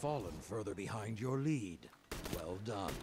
fallen further behind your lead. Well done.